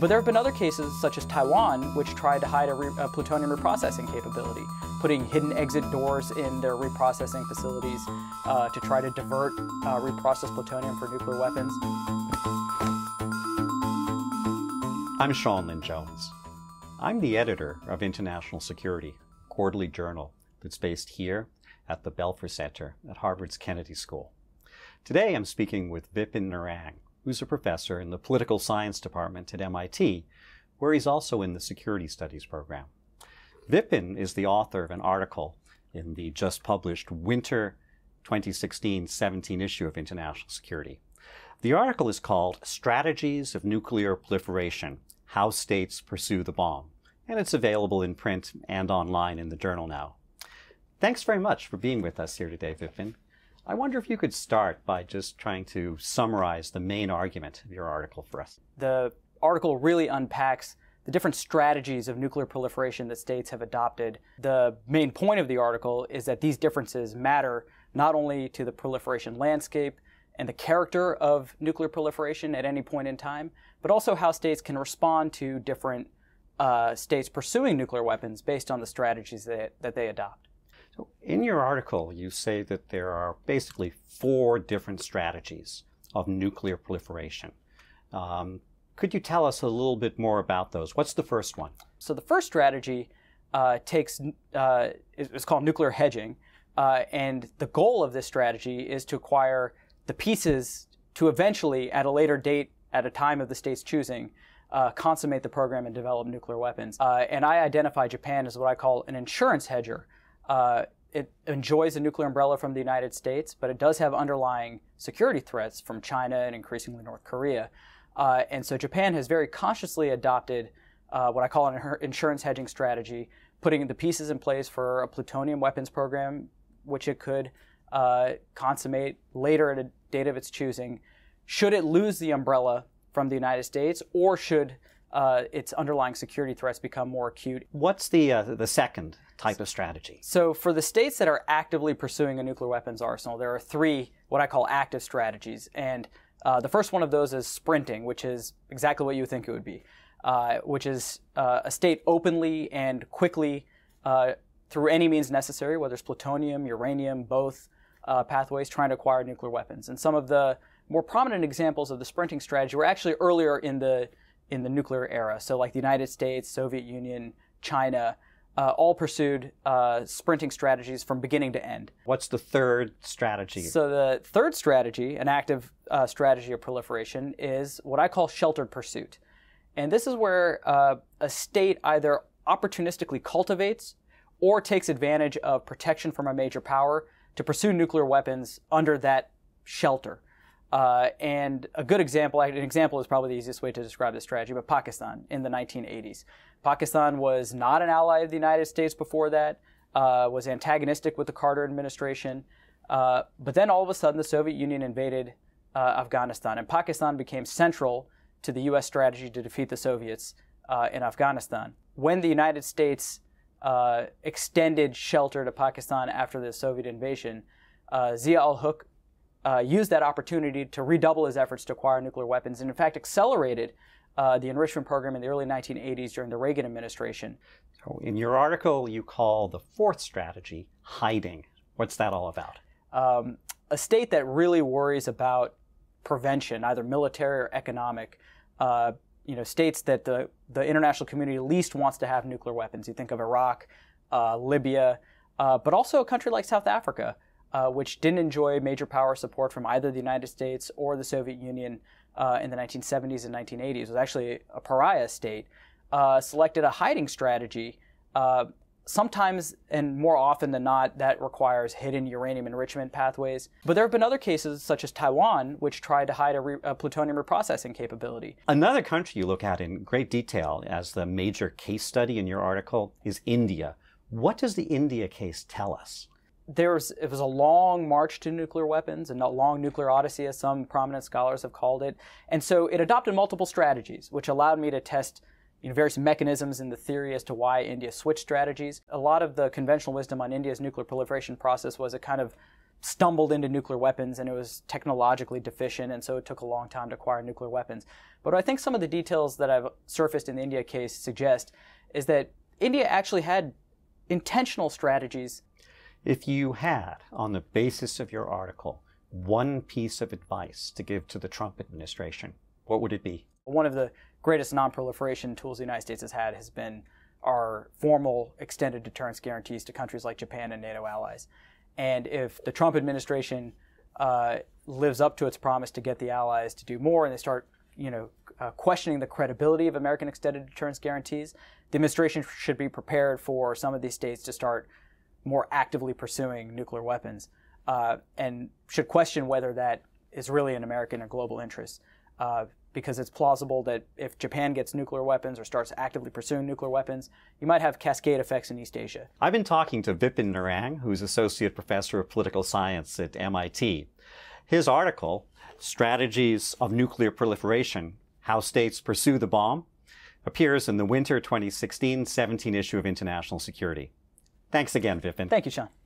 But there have been other cases, such as Taiwan, which tried to hide a, re- a plutonium reprocessing capability, putting hidden exit doors in their reprocessing facilities uh, to try to divert uh, reprocessed plutonium for nuclear weapons. I'm Sean Lynn Jones. I'm the editor of International Security, quarterly journal that's based here at the Belfer Center at Harvard's Kennedy School. Today I'm speaking with Vipin Narang, who's a professor in the political science department at MIT, where he's also in the security studies program. Vipin is the author of an article in the just published Winter 2016-17 issue of International Security. The article is called Strategies of Nuclear Proliferation How States Pursue the Bomb, and it's available in print and online in the journal now. Thanks very much for being with us here today, Vipin. I wonder if you could start by just trying to summarize the main argument of your article for us. The article really unpacks the different strategies of nuclear proliferation that states have adopted. The main point of the article is that these differences matter not only to the proliferation landscape and the character of nuclear proliferation at any point in time, but also how states can respond to different uh, states pursuing nuclear weapons based on the strategies that, that they adopt. So in your article, you say that there are basically four different strategies of nuclear proliferation. Um, could you tell us a little bit more about those? What's the first one? So the first strategy uh, takes uh, is, called nuclear hedging, uh, and the goal of this strategy is to acquire the pieces to eventually, at a later date, at a time of the state's choosing, uh, consummate the program and develop nuclear weapons. Uh, and I identify Japan as what I call an insurance hedger. Uh, it enjoys a nuclear umbrella from the United States, but it does have underlying security threats from China and increasingly North Korea. Uh, and so Japan has very consciously adopted uh, what I call an insurance hedging strategy, putting the pieces in place for a plutonium weapons program, which it could uh, consummate later at a date of its choosing, should it lose the umbrella from the United States, or should uh, its underlying security threats become more acute. What's the uh, the second type of strategy? So for the states that are actively pursuing a nuclear weapons arsenal, there are three what I call active strategies, and uh, the first one of those is sprinting, which is exactly what you would think it would be, uh, which is uh, a state openly and quickly uh, through any means necessary, whether it's plutonium, uranium, both pathways, trying to acquire nuclear weapons. And some of the more prominent examples of the sprinting strategy were actually earlier in the in the nuclear era. So, like the United States, Soviet Union, China, uh, all pursued uh, sprinting strategies from beginning to end. What's the third strategy? So, the third strategy, an active uh, strategy of proliferation, is what I call sheltered pursuit. And this is where uh, a state either opportunistically cultivates or takes advantage of protection from a major power to pursue nuclear weapons under that shelter. Uh, and a good example, an example is probably the easiest way to describe this strategy, but Pakistan in the 1980s. Pakistan was not an ally of the United States before that, uh, was antagonistic with the Carter administration. Uh, but then all of a sudden, the Soviet Union invaded uh, Afghanistan, and Pakistan became central to the U.S. strategy to defeat the Soviets uh, in Afghanistan. When the United States uh, extended shelter to Pakistan after the Soviet invasion, Zia ul Haq uh, used that opportunity to redouble his efforts to acquire nuclear weapons, and in fact accelerated uh, the enrichment program in the early 1980s during the Reagan administration. So, in your article, you call the fourth strategy hiding. What's that all about? Um, a state that really worries about prevention, either military or economic. Uh, you know, states that the, the international community least wants to have nuclear weapons. You think of Iraq, uh, Libya, uh, but also a country like South Africa, uh, which didn't enjoy major power support from either the United States or the Soviet Union uh, in the 1970s and 1980s. It was actually a pariah state, uh, selected a hiding strategy. Uh, sometimes and more often than not, that requires hidden uranium enrichment pathways. But there have been other cases, such as Taiwan, which tried to hide a, re- a plutonium reprocessing capability. Another country you look at in great detail as the major case study in your article is India. What does the India case tell us? There was it was a long march to nuclear weapons and a long nuclear odyssey as some prominent scholars have called it and so it adopted multiple strategies which allowed me to test you know, various mechanisms in the theory as to why India switched strategies. A lot of the conventional wisdom on India's nuclear proliferation process was it kind of stumbled into nuclear weapons and it was technologically deficient, and so it took a long time to acquire nuclear weapons. But I think some of the details that I've surfaced in the India case suggest is that India actually had intentional strategies. If you had, on the basis of your article, one piece of advice to give to the Trump administration, what would it be? One of the greatest non-proliferation tools the United States has had has been our formal extended deterrence guarantees to countries like Japan and NATO allies. And if the Trump administration uh, lives up to its promise to get the allies to do more, and they start, you know, uh, questioning the credibility of American extended deterrence guarantees, the administration should be prepared for some of these states to start more actively pursuing nuclear weapons, uh, and should question whether that is really an American or global interest. Uh, because it's plausible that if Japan gets nuclear weapons or starts actively pursuing nuclear weapons, you might have cascade effects in East Asia. I've been talking to Vipin Narang, who's Associate Professor of Political Science at MIT. His article, Strategies of Nuclear Proliferation How States Pursue the Bomb, appears in the winter 2016 17 issue of International Security. Thanks again, Vipin. Thank you, Sean.